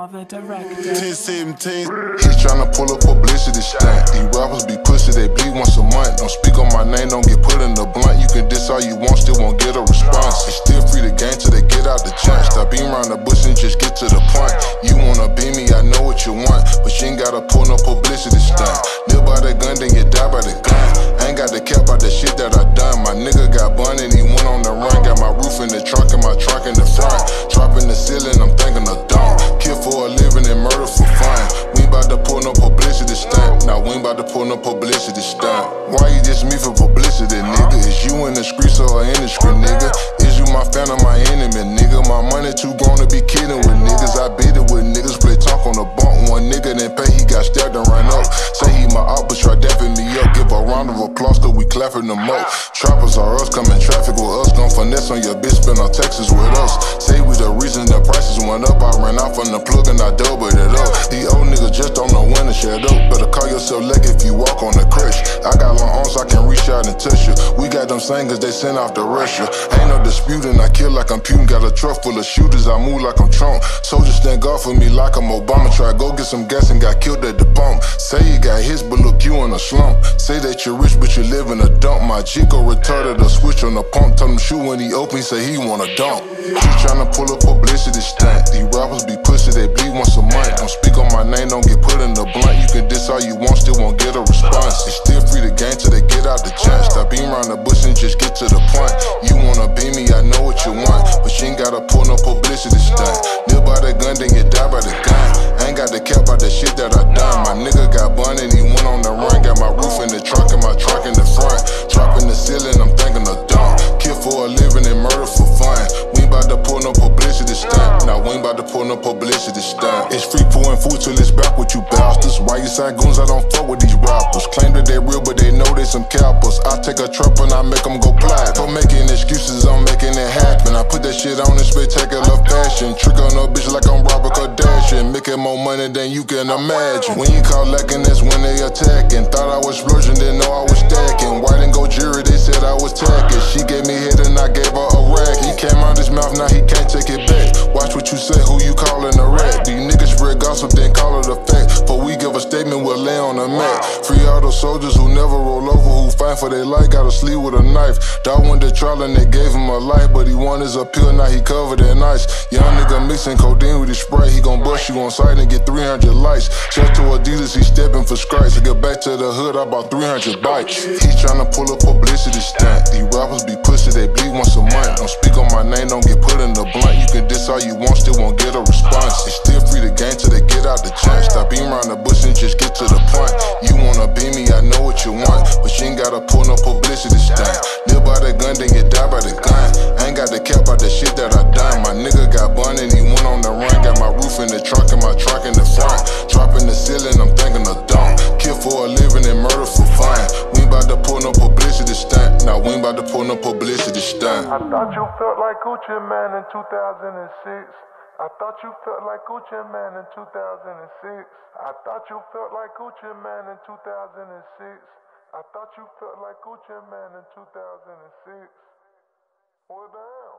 The director. 1017. He's tryna pull a publicity stunt. These rappers be pussy, they bleed once a month. Don't speak on my name, don't get put in the blunt. You can diss all you want, still won't get a response. They still free the game till they get out the chance. Stop being around the bush and just get to the point. You wanna be me, I know what you want. But you ain't gotta pull no publicity stunt. Live by the gun, then you die by the gun. I ain't got the cap about the shit that I done. My nigga got bun and he went on the run. Got my roof in the trunk and my trunk in the front. Dropping the ceiling, I'm thinking of dawn. For a living and murder for fun. We about to pull no publicity stunt. Now we about to pull no publicity stunt. Why you just me for publicity, nigga? Is you in the streets or in the street, nigga? Is you my fan or my enemy, nigga? My money too grown to be kidding with niggas. I beat it with niggas, play talk on the bump. One nigga didn't pay, he got stabbed applause, we clapping them up. Trappers are us, coming traffic with us. Gon' finesse on your bitch, spend on Texas with us. Say we the reason the prices went up. I ran off on the plug and I doubled it up. These old niggas just don't know when to shut up. Yourself lucky if you walk on the crush. I got long arms, I can reach out and touch you. We got them singers, they sent off to Russia. Ain't no disputing, I kill like I'm Putin. Got a truck full of shooters, I move like I'm Trump. Soldiers stand guard for me like I'm Obama. Try go get some gas and got killed at the pump. Say you got hits, but look you in a slump. Say that you're rich, but you live in a dump. My Chico retarded a switch on the pump. Tell him shoot when he open, say he wanna dump. He tryna pull a publicity stunt. These rappers be pussy, they bleed once a month. Don't speak on my name, don't get put just get to the point. You wanna be me, I know what you want. But you ain't gotta pull no publicity stunt. Live by the gun, then you die by the gun. I ain't got the cap about the shit that I done. My nigga got bun and he went on the run. Got my roof in the trunk and my truck in the front. Dropping the ceiling, I'm thinking of dump. Kill for a living and murder for fun. We ain't about to pull no publicity stunt. Now we ain't about to pull no publicity stunt. It's free pouring food till it's back with you bastards. Why you sign goons? I don't fuck with these rappers. Claim that they real, but they know they some cappers. Money than you can oh, imagine. When you call lacking, that's when they attacking. Thought I was splurging, didn't know I was stacking. White and gold jury, they said I was tacking. She gave me head and I gave her a rack. He came out his mouth, now he Free all the soldiers who never roll over, who fight for their life, gotta sleep with a knife. Dog went to trial and they gave him a life, but he won his appeal, now he covered in ice. Young nigga mixing codeine with his sprite, he gon' bust you on sight and get 300 lights. Just to Adidas, he stepping for stripes. To get back to the hood, I bought 300 bikes. He tryna pull a publicity stunt. These rappers be pussy, they bleed once a month. Don't speak on my name, don't get put in the blunt. You can diss all you want, still won't get a response. It's still free the game till they get out the chance. Stop being around the bush front. Dropping the ceiling, I'm thinking of dump. Kill for a living and murder for fun. We ain't to pull no publicity stunt. Now we ain't to pull no publicity stunt. I thought you felt like Gucci Mane in 2006. I thought you felt like Gucci Mane in 2006. I thought you felt like Gucci Mane in 2006. I thought you felt like Gucci Mane in 2006. What the hell?